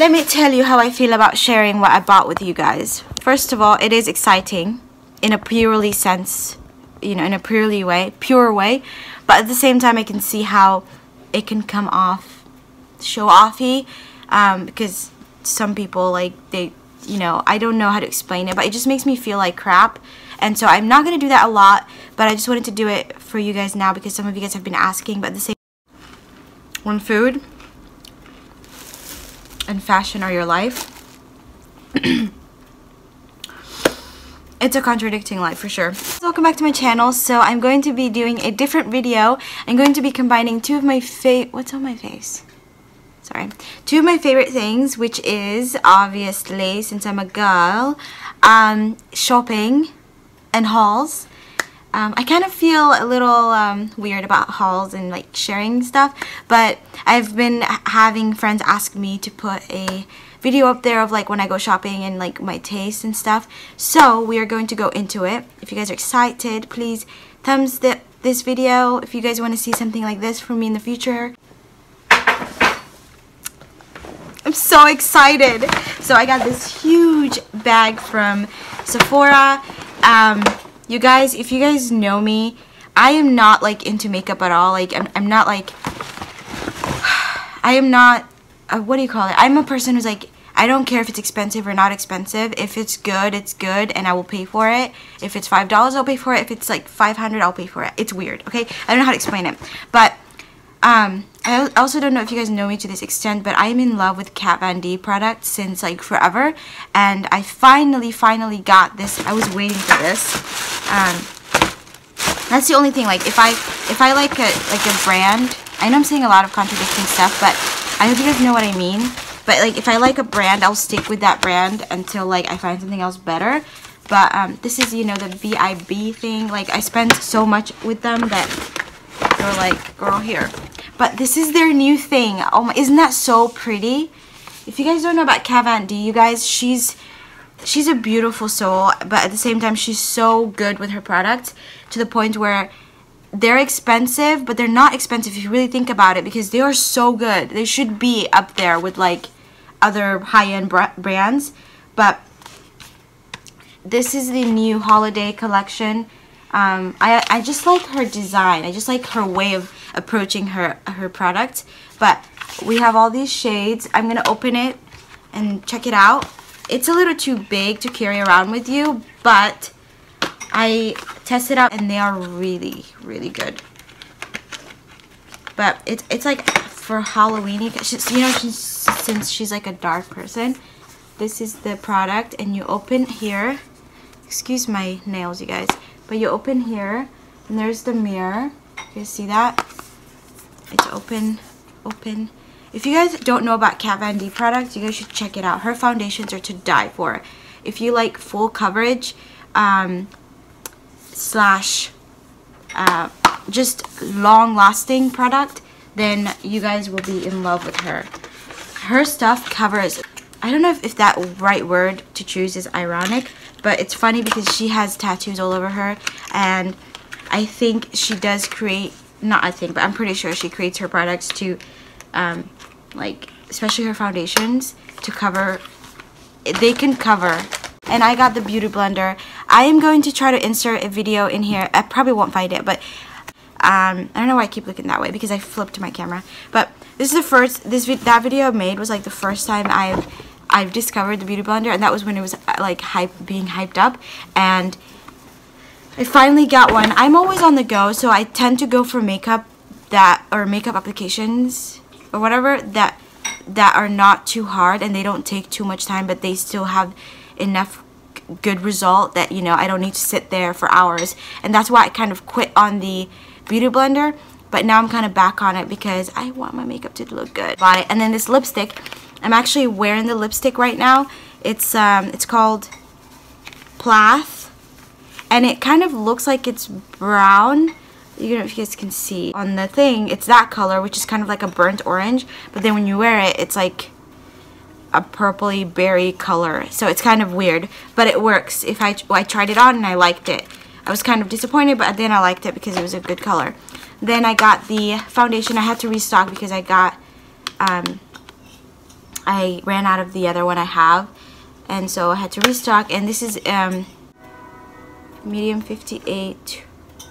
let me tell you how I feel about sharing what I bought with you guys. First of all, it is exciting in a purely sense, you know, in a purely way, pure way. But at the same time, I can see how it can come off show offy um, because some people like they, you know, I don't know how to explain it, but it just makes me feel like crap. And so I'm not gonna do that a lot, but I just wanted to do it for you guys now because some of you guys have been asking. But at the same, one food and fashion are your life. it's a contradicting life for sure. Welcome back to my channel. So I'm going to be doing a different video. I'm going to be combining two of my favorite, what's on my face? Sorry. Two of my favorite things, which is obviously, since I'm a girl, um, shopping and hauls. Um, I kind of feel a little um, weird about hauls and like sharing stuff, but I've been having friends ask me to put a video up there of like when I go shopping and like my taste and stuff. So we are going to go into it. If you guys are excited, please thumbs the, this video if you guys want to see something like this from me in the future. I'm so excited. So I got this huge bag from Sephora. Um, you guys, if you guys know me, I am not like into makeup at all. Like I'm, I'm not like, I am not, uh, what do you call it? I'm a person who's like, I don't care if it's expensive or not expensive. If it's good, it's good and I will pay for it. If it's $5, I'll pay for it. If it's like 500 I'll pay for it. It's weird, okay? I don't know how to explain it. But um, I also don't know if you guys know me to this extent, but I'm in love with Kat Von D products since like forever. And I finally, finally got this. I was waiting for this. Um, that's the only thing. Like if I if I like a like a brand, I know I'm saying a lot of contradicting stuff, but I hope you guys know what I mean. But like if I like a brand, I'll stick with that brand until like I find something else better. But um, this is you know the VIB thing. Like I spent so much with them that they're like girl here. But this is their new thing. Oh my, isn't that so pretty? If you guys don't know about D, you guys, she's she's a beautiful soul, but at the same time, she's so good with her products to the point where they're expensive, but they're not expensive if you really think about it because they are so good. They should be up there with like other high-end brands, but this is the new holiday collection. Um, I, I just like her design. I just like her way of approaching her, her product. But we have all these shades. I'm going to open it and check it out. It's a little too big to carry around with you, but I tested out and they are really, really good. But it's, it's like for Halloween, you know, she's, since she's like a dark person, this is the product and you open here. Excuse my nails, you guys. But you open here and there's the mirror. You see that? It's open, open, if you guys don't know about Kat Von D products, you guys should check it out. Her foundations are to die for. If you like full coverage um, slash uh, just long-lasting product, then you guys will be in love with her. Her stuff covers, I don't know if, if that right word to choose is ironic, but it's funny because she has tattoos all over her and I think she does create, not I think, but I'm pretty sure she creates her products to um, like especially her foundations to cover they can cover. And I got the beauty blender. I am going to try to insert a video in here. I probably won't find it but um, I don't know why I keep looking that way because I flipped my camera. But this is the first this that video I made was like the first time I've I've discovered the beauty blender and that was when it was uh, like hype being hyped up. And I finally got one. I'm always on the go so I tend to go for makeup that or makeup applications or whatever that that are not too hard and they don't take too much time but they still have enough good result that you know I don't need to sit there for hours. And that's why I kind of quit on the beauty blender but now I'm kind of back on it because I want my makeup to look good. Bought it. And then this lipstick I'm actually wearing the lipstick right now. It's um it's called Plath and it kind of looks like it's brown you know if you guys can see on the thing it's that color which is kind of like a burnt orange but then when you wear it it's like a purpley berry color. So it's kind of weird but it works. If I, well, I tried it on and I liked it. I was kind of disappointed but then I liked it because it was a good color. Then I got the foundation. I had to restock because I got um, I ran out of the other one I have. And so I had to restock. And this is um, medium 58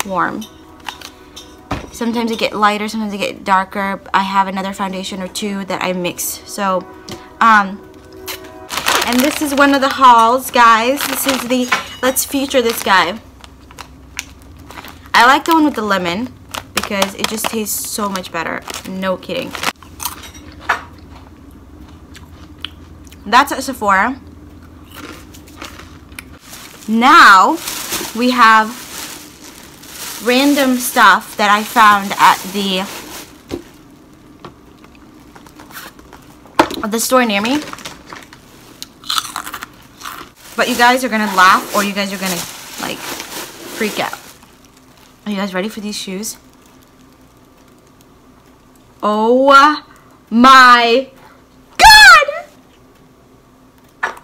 warm sometimes it get lighter sometimes it get darker. I have another foundation or two that I mix. So um, and this is one of the hauls guys. This is the let's feature this guy. I like the one with the lemon because it just tastes so much better. No kidding. That's at Sephora. Now we have random stuff that I found at the the store near me. But you guys are gonna laugh or you guys are gonna like freak out. Are you guys ready for these shoes? Oh my god!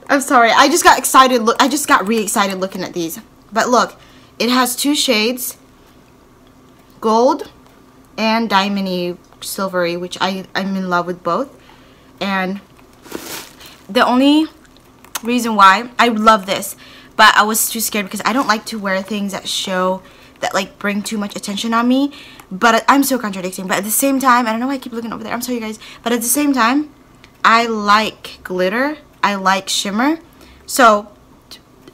I'm sorry, I just got excited look I just got re-excited looking at these. But look, it has two shades gold and diamondy silvery, which I, I'm in love with both. And the only reason why, I love this, but I was too scared because I don't like to wear things that show, that like bring too much attention on me. But I'm so contradicting. But at the same time, I don't know why I keep looking over there. I'm sorry, you guys. But at the same time, I like glitter. I like shimmer. So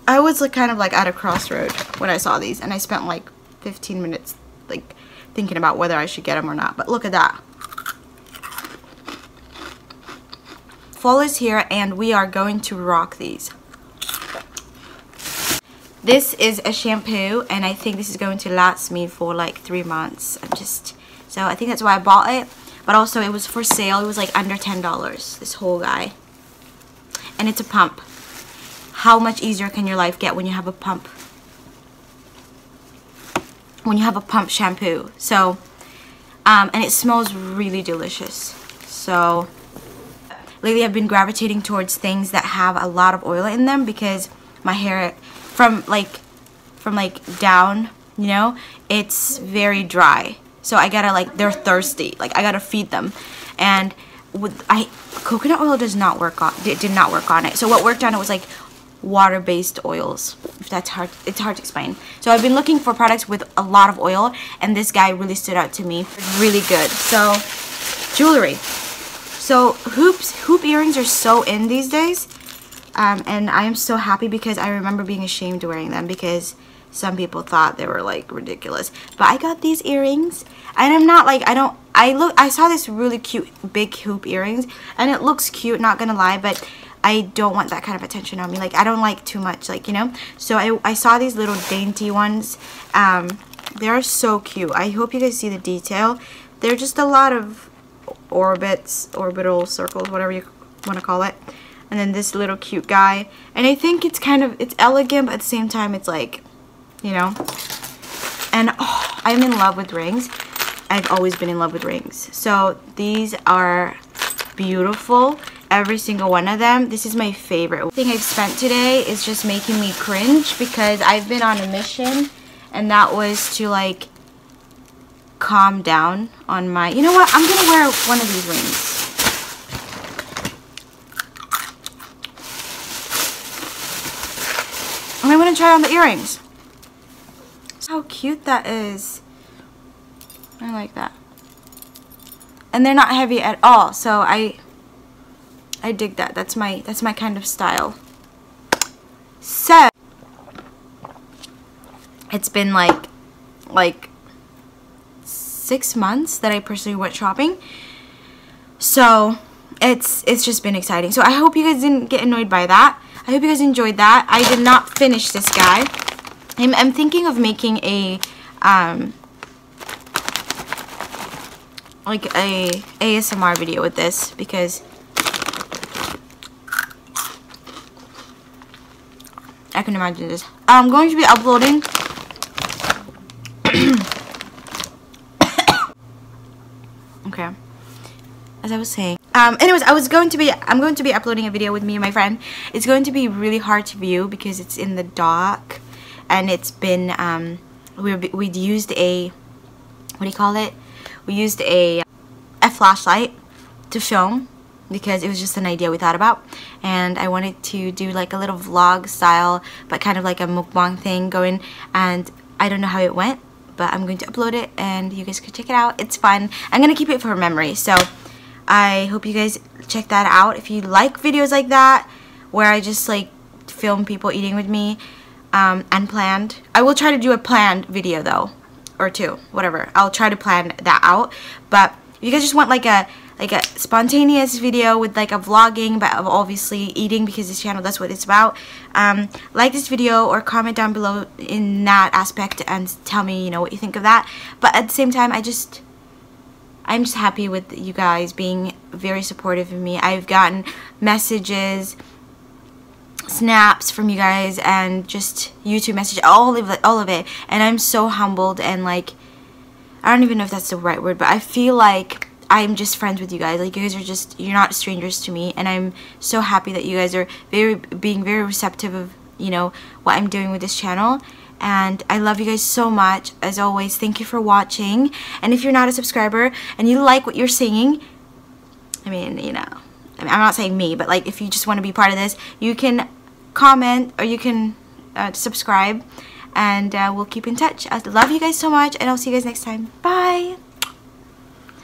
I was like kind of like at a crossroad when I saw these. And I spent like 15 minutes like thinking about whether I should get them or not. But look at that. Fall is here and we are going to rock these. This is a shampoo and I think this is going to last me for like three months. I'm just, so I think that's why I bought it. But also it was for sale. It was like under $10, this whole guy. And it's a pump. How much easier can your life get when you have a pump? When you have a pump shampoo. So, um, and it smells really delicious. So, lately I've been gravitating towards things that have a lot of oil in them because my hair, from like, from like down, you know, it's very dry. So I gotta like, they're thirsty. Like I gotta feed them. And with, I, coconut oil does not work on, it did not work on it. So what worked on it was like water-based oils if that's hard it's hard to explain. So I've been looking for products with a lot of oil and this guy really stood out to me. Really good. So jewelry. So hoops hoop earrings are so in these days um, and I am so happy because I remember being ashamed wearing them because some people thought they were like ridiculous. But I got these earrings and I'm not like I don't I look I saw this really cute big hoop earrings and it looks cute not gonna lie but I don't want that kind of attention on me. Like, I don't like too much, like, you know? So, I, I saw these little dainty ones. Um, they're so cute. I hope you guys see the detail. They're just a lot of orbits, orbital circles, whatever you want to call it. And then this little cute guy. And I think it's kind of, it's elegant, but at the same time, it's like, you know? And oh, I'm in love with rings. I've always been in love with rings. So, these are beautiful every single one of them. This is my favorite. Thing I've spent today is just making me cringe because I've been on a mission and that was to like calm down on my... You know what? I'm going to wear one of these rings. And I'm going to try on the earrings. How cute that is. I like that. And they're not heavy at all, so I I dig that. That's my that's my kind of style. So it's been like like six months that I personally went shopping. So it's it's just been exciting. So I hope you guys didn't get annoyed by that. I hope you guys enjoyed that. I did not finish this guy. I'm, I'm thinking of making a um, like a ASMR video with this because I can imagine this. I'm going to be uploading okay. As I was saying um, anyways I was going to be I'm going to be uploading a video with me and my friend. It's going to be really hard to view because it's in the dark and it's been um, we we'd used a what do you call it? We used a a flashlight to film because it was just an idea we thought about. And I wanted to do like a little vlog style but kind of like a mukbang thing going. And I don't know how it went but I'm going to upload it and you guys could check it out. It's fun. I'm gonna keep it for memory. So I hope you guys check that out. If you like videos like that where I just like film people eating with me um, unplanned. I will try to do a planned video though or two whatever. I'll try to plan that out. But if you guys just want like a like a spontaneous video with like a vlogging but obviously eating because this channel that's what it's about. Um, like this video or comment down below in that aspect and tell me you know what you think of that. But at the same time I just I'm just happy with you guys being very supportive of me. I've gotten messages snaps from you guys and just YouTube message all of all of it. And I'm so humbled and like I don't even know if that's the right word but I feel like I'm just friends with you guys. Like you guys are just you're not strangers to me and I'm so happy that you guys are very being very receptive of, you know, what I'm doing with this channel. And I love you guys so much. As always, thank you for watching. And if you're not a subscriber and you like what you're seeing, I mean, you know, I I'm not saying me, but like if you just want to be part of this, you can comment or you can uh, subscribe and uh, we'll keep in touch. I love you guys so much and I'll see you guys next time. Bye!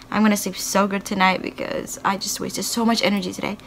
I'm gonna sleep so good tonight because I just wasted so much energy today.